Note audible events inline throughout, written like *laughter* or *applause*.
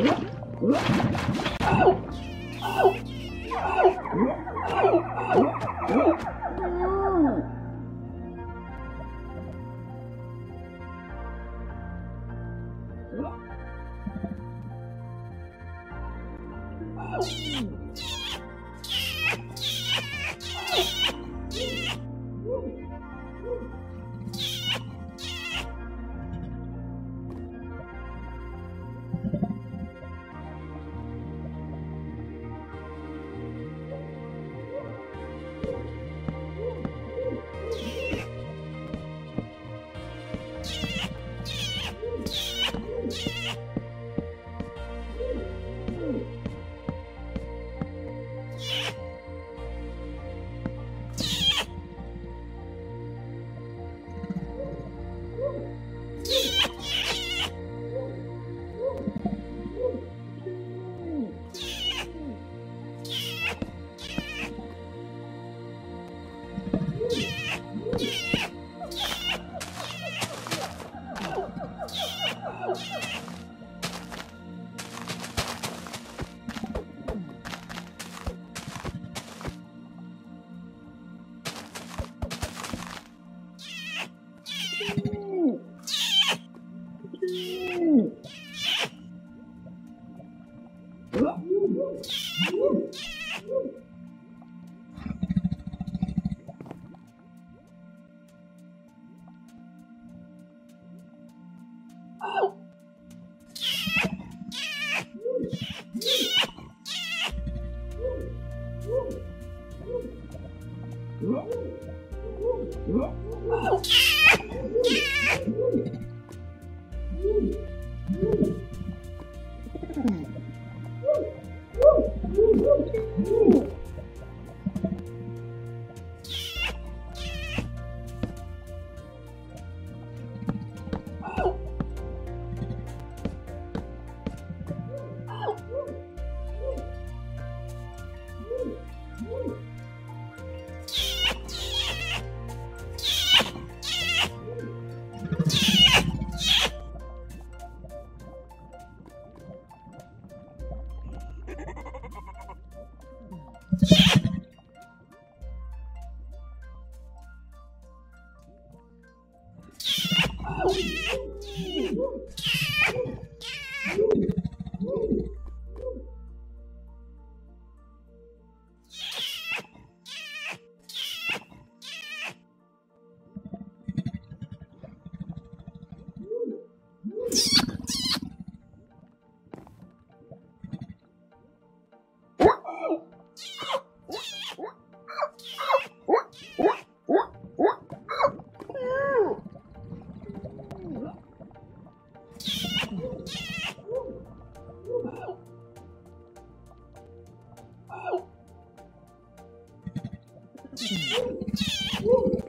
Oh! Oh! Yeah. *laughs* Mm-hmm. Woo!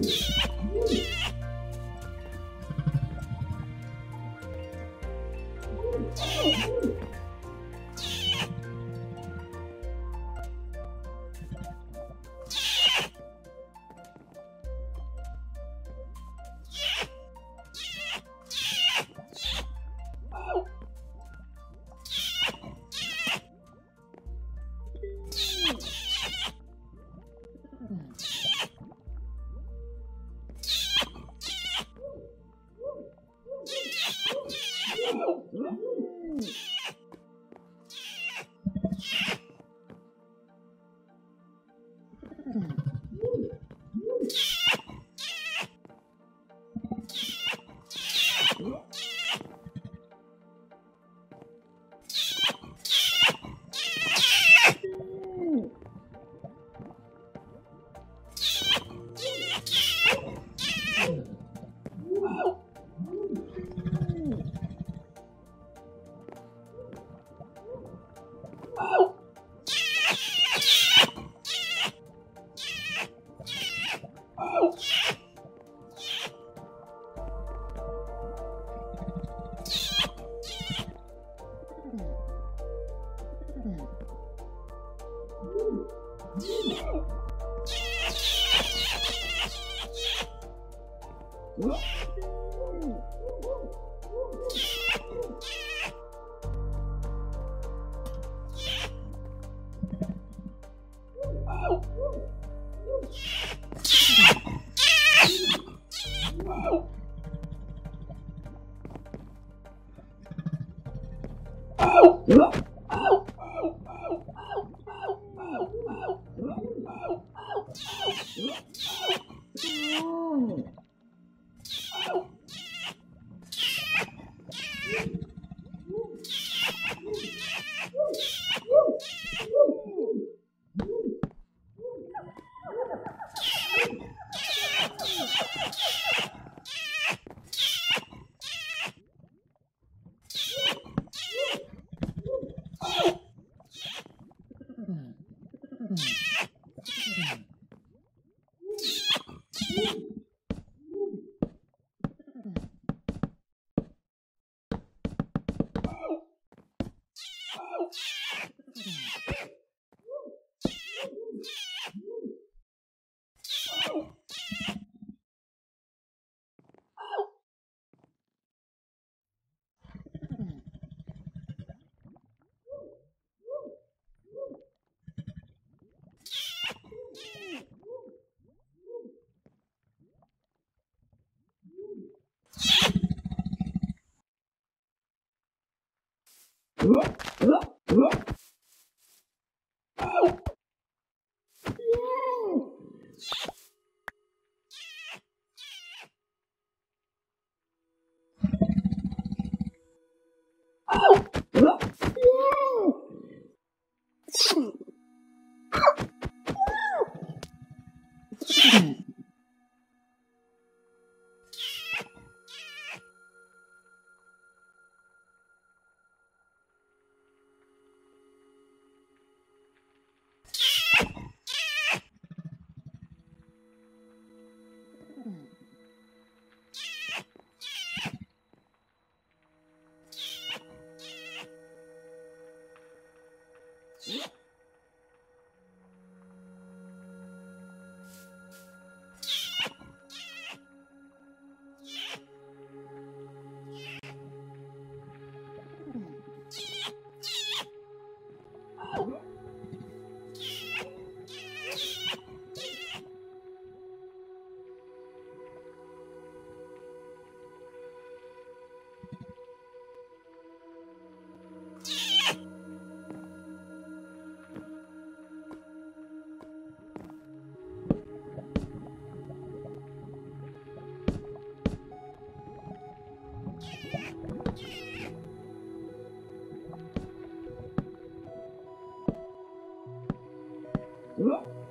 Yeah! Oh! Yeah.